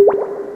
you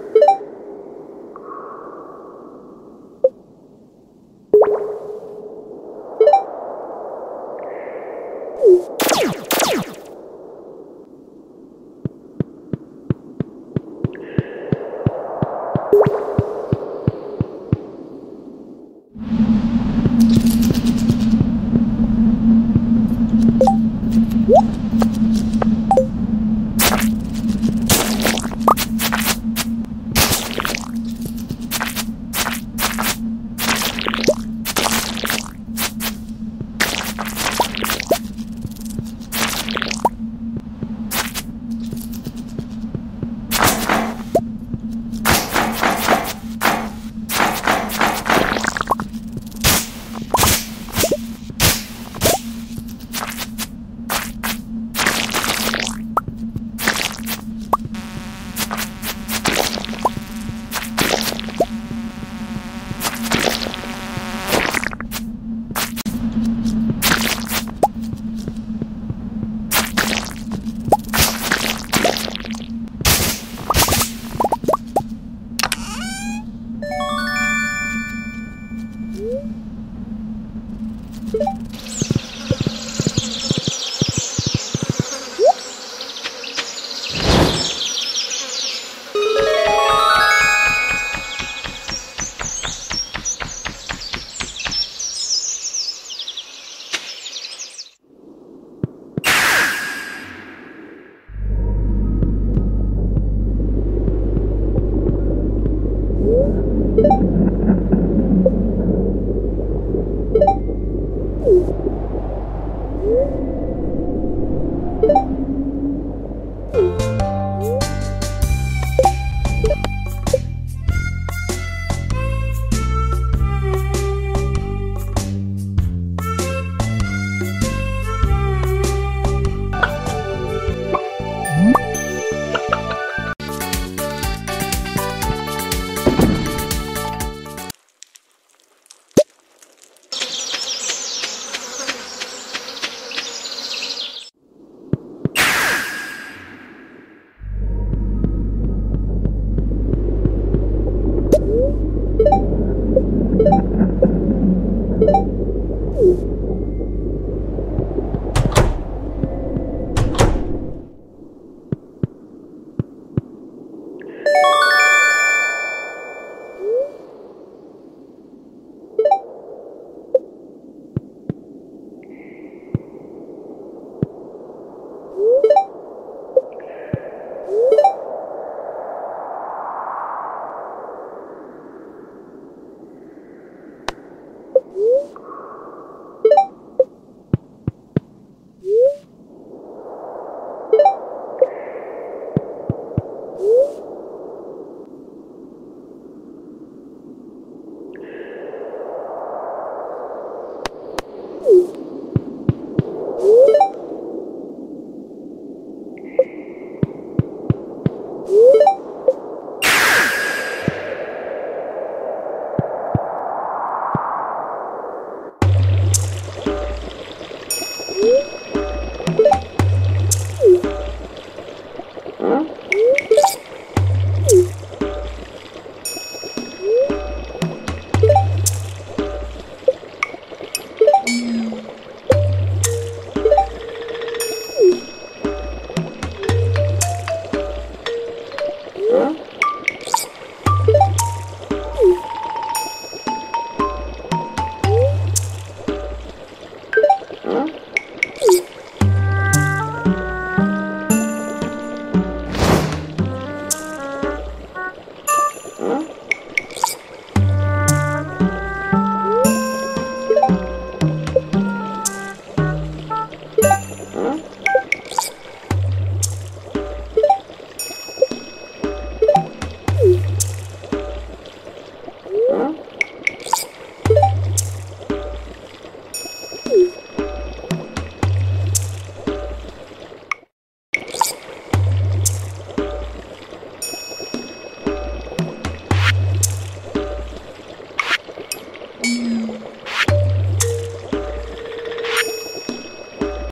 Huh?